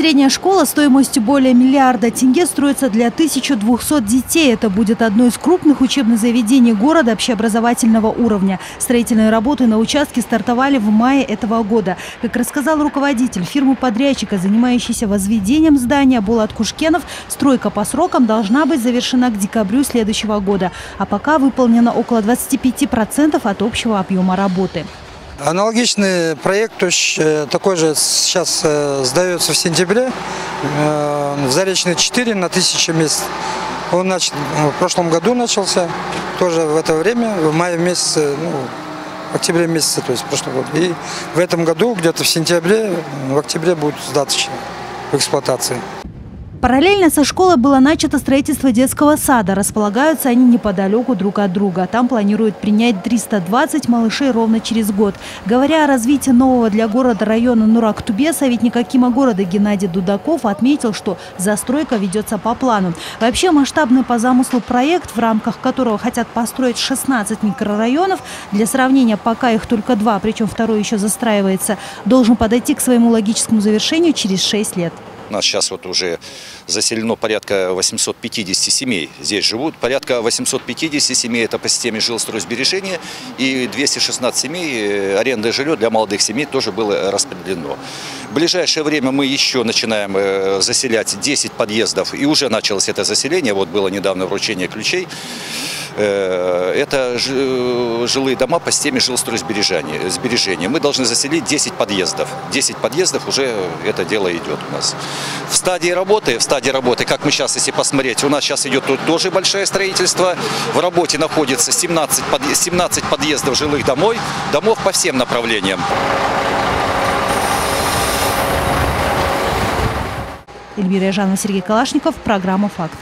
Средняя школа стоимостью более миллиарда тенге строится для 1200 детей. Это будет одно из крупных учебных заведений города общеобразовательного уровня. Строительные работы на участке стартовали в мае этого года. Как рассказал руководитель фирмы-подрядчика, занимающийся возведением здания Булат Кушкенов, стройка по срокам должна быть завершена к декабрю следующего года. А пока выполнено около 25% от общего объема работы. Аналогичный проект э, такой же сейчас э, сдается в сентябре э, в Заречной 4 на 1000 мест. Он нач... в прошлом году начался, тоже в это время, в мае месяце, ну, в октябре месяце, то есть в прошлом году. И в этом году, где-то в сентябре, в октябре будет сдаться в эксплуатации. Параллельно со школой было начато строительство детского сада. Располагаются они неподалеку друг от друга. Там планируют принять 320 малышей ровно через год. Говоря о развитии нового для города района Нурак-Тубе, советник Акима города Геннадий Дудаков отметил, что застройка ведется по плану. Вообще масштабный по замыслу проект, в рамках которого хотят построить 16 микрорайонов, для сравнения пока их только два, причем второй еще застраивается, должен подойти к своему логическому завершению через 6 лет. У нас сейчас вот уже заселено порядка 850 семей. Здесь живут порядка 850 семей, это по системе жилстройсбережения. И 216 семей, э, аренда жилья для молодых семей тоже было распределено. В ближайшее время мы еще начинаем э, заселять 10 подъездов. И уже началось это заселение. Вот было недавно вручение ключей. Э, это жилые дома по системе жилстройсбережения. Мы должны заселить 10 подъездов. 10 подъездов уже это дело идет у нас. В стадии работы, в стадии работы, как мы сейчас, если посмотреть, у нас сейчас идет тут тоже большое строительство. В работе находится 17, 17 подъездов жилых домов, домов по всем направлениям. Эльвира Жанна, Сергей Калашников, программа «Факт».